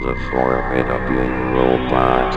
The formidable robot.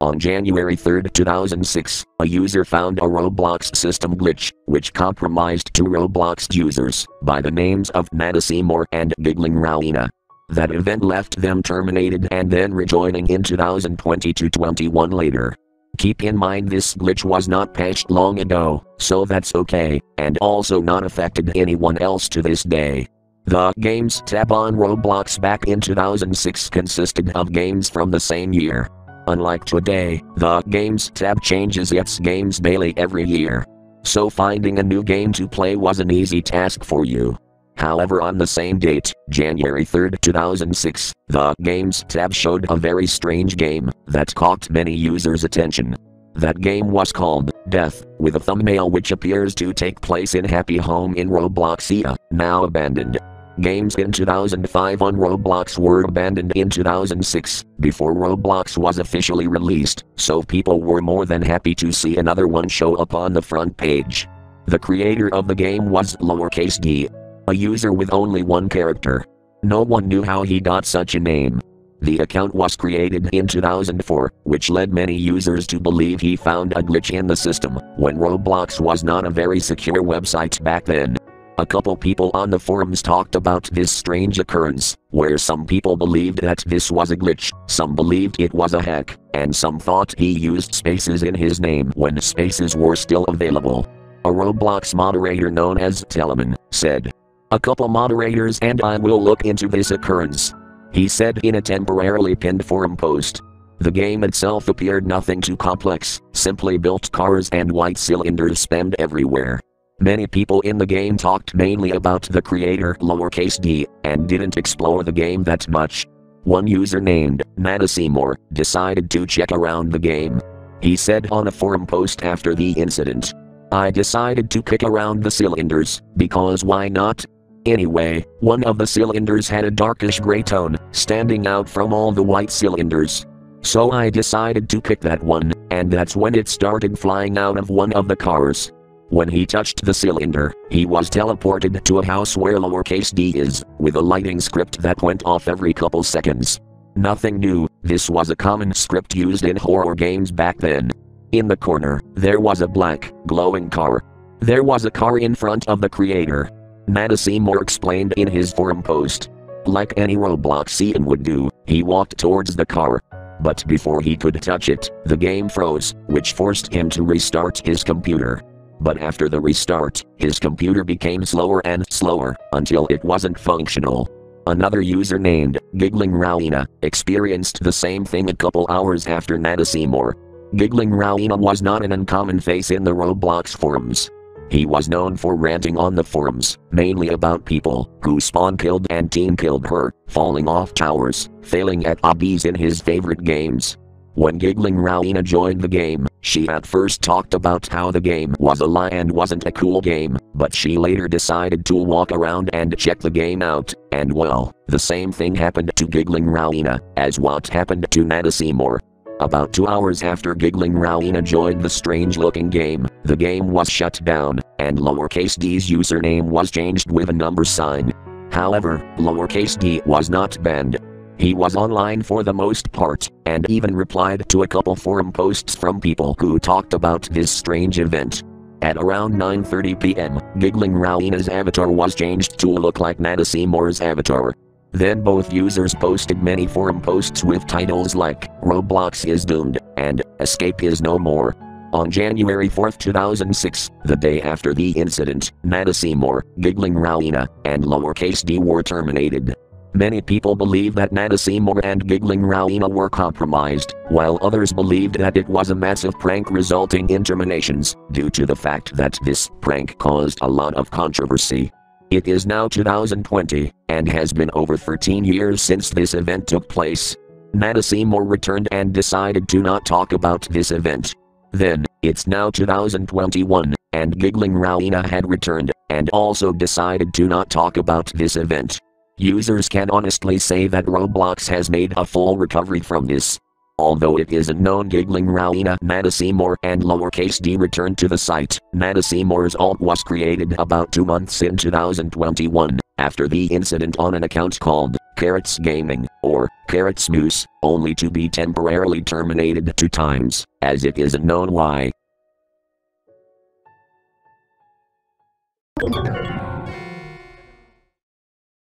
On January 3, 2006, a user found a Roblox system glitch, which compromised two Roblox users, by the names of Nana Seymour and Giggling Rowena. That event left them terminated and then rejoining in 2020-21 later. Keep in mind this glitch was not patched long ago, so that's okay, and also not affected anyone else to this day. The Games tab on Roblox back in 2006 consisted of games from the same year. Unlike today, the Games tab changes its games daily every year. So finding a new game to play was an easy task for you. However, on the same date, January 3, 2006, the Games tab showed a very strange game that caught many users' attention. That game was called Death, with a thumbnail which appears to take place in Happy Home in Robloxia, now abandoned. Games in 2005 on Roblox were abandoned in 2006, before Roblox was officially released, so people were more than happy to see another one show up on the front page. The creator of the game was lowercase d, a user with only one character. No one knew how he got such a name. The account was created in 2004, which led many users to believe he found a glitch in the system, when Roblox was not a very secure website back then. A couple people on the forums talked about this strange occurrence, where some people believed that this was a glitch, some believed it was a hack, and some thought he used spaces in his name when spaces were still available. A Roblox moderator known as Telamon said, A couple moderators and I will look into this occurrence. He said in a temporarily pinned forum post. The game itself appeared nothing too complex, simply built cars and white cylinders spammed everywhere. Many people in the game talked mainly about the creator lowercase d, and didn't explore the game that much. One user named Nana Seymour decided to check around the game. He said on a forum post after the incident, I decided to kick around the cylinders, because why not? Anyway, one of the cylinders had a darkish gray tone, standing out from all the white cylinders. So I decided to pick that one, and that's when it started flying out of one of the cars. When he touched the cylinder, he was teleported to a house where lowercase d is, with a lighting script that went off every couple seconds. Nothing new, this was a common script used in horror games back then. In the corner, there was a black, glowing car. There was a car in front of the creator. Nana Seymour explained in his forum post. Like any Roblox Robloxian would do, he walked towards the car. But before he could touch it, the game froze, which forced him to restart his computer but after the restart, his computer became slower and slower until it wasn't functional. Another user named Giggling Rowena experienced the same thing a couple hours after Nana Seymour. Giggling Rowena was not an uncommon face in the Roblox forums. He was known for ranting on the forums, mainly about people who spawn killed and team killed her, falling off towers, failing at obbies in his favorite games, when Giggling Rowena joined the game, she at first talked about how the game was a lie and wasn't a cool game, but she later decided to walk around and check the game out, and well, the same thing happened to Giggling Rowena, as what happened to Nana Seymour. About two hours after Giggling Rowena joined the strange looking game, the game was shut down, and lowercase d's username was changed with a number sign. However, lowercase d was not banned, he was online for the most part, and even replied to a couple forum posts from people who talked about this strange event. At around 9.30 pm, Giggling Rowena's avatar was changed to look like Nana Seymour's avatar. Then both users posted many forum posts with titles like, Roblox is doomed, and, Escape is no more. On January 4, 2006, the day after the incident, Nana Seymour, Giggling Rowena, and Lowercase d were terminated. Many people believe that Nana Seymour and Giggling Rowena were compromised, while others believed that it was a massive prank resulting in terminations, due to the fact that this prank caused a lot of controversy. It is now 2020, and has been over 13 years since this event took place. Nana Seymour returned and decided to not talk about this event. Then, it's now 2021, and Giggling Rowena had returned, and also decided to not talk about this event. Users can honestly say that Roblox has made a full recovery from this. Although it isn't known Giggling Rowena Nana Seymour and lowercase d returned to the site, Nana Seymour's alt was created about two months in 2021, after the incident on an account called Carrots Gaming, or Carrots Moose, only to be temporarily terminated two times, as it isn't known why.